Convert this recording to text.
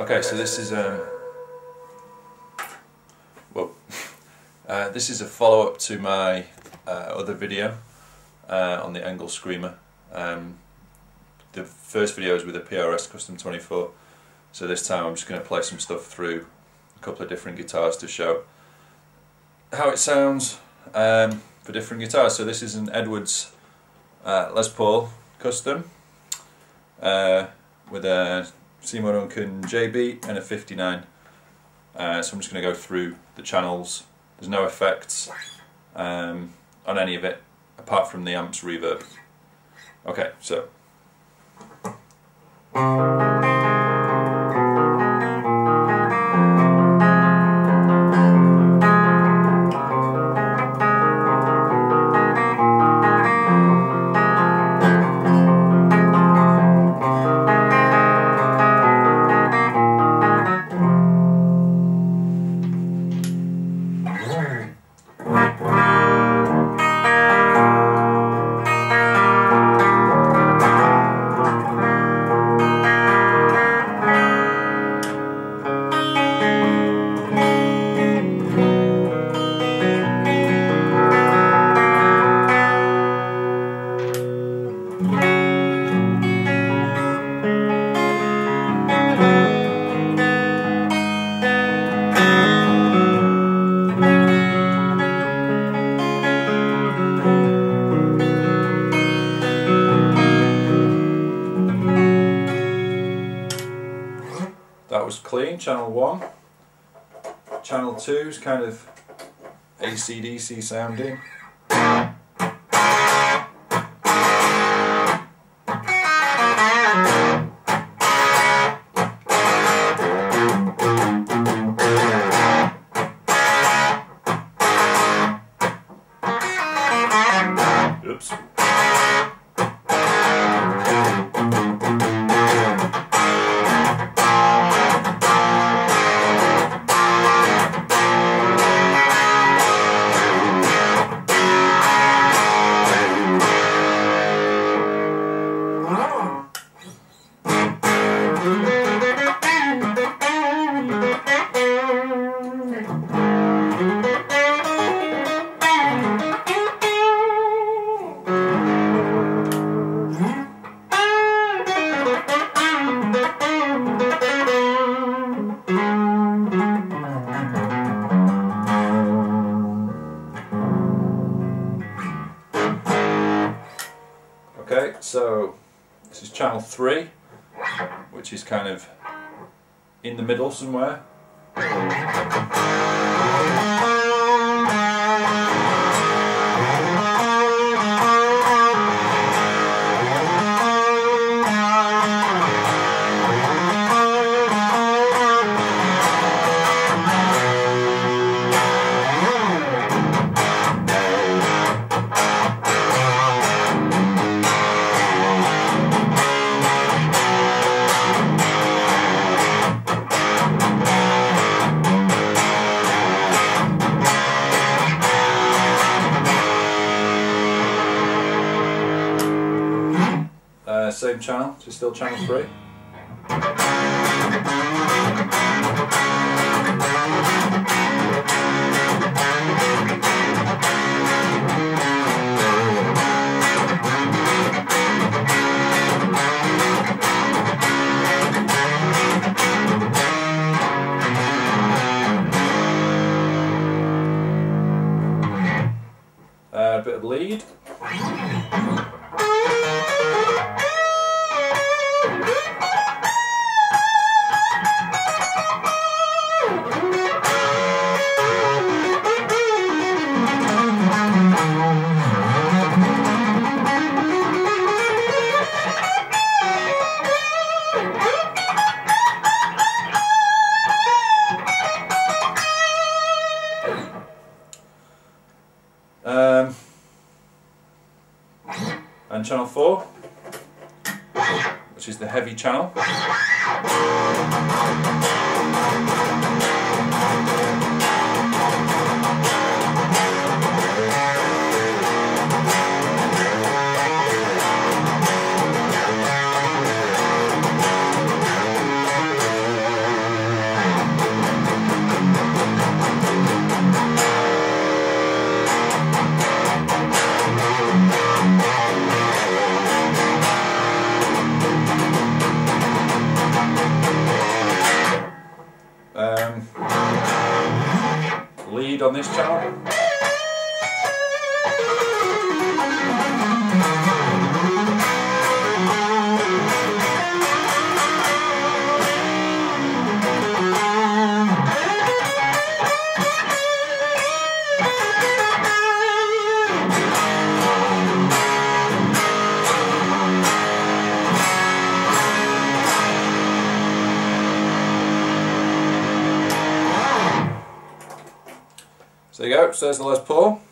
Okay, so this is um, well, uh, this is a follow up to my uh, other video uh, on the Engl Screamer. Um, the first video was with a PRS Custom 24, so this time I'm just going to play some stuff through a couple of different guitars to show how it sounds um, for different guitars. So this is an Edwards uh, Les Paul Custom uh, with a Seymour Duncan JB and a 59. Uh, so I'm just going to go through the channels. There's no effects um, on any of it apart from the amp's reverb. Okay, so. Was clean, channel 1. Channel 2 is kind of ACDC sounding. Okay, so this is channel 3, which is kind of in the middle somewhere. Same channel, so still channel 3. Uh, a bit of lead. Um, and channel 4, which is the heavy channel. On this channel. There you go, so there's the Les Paul.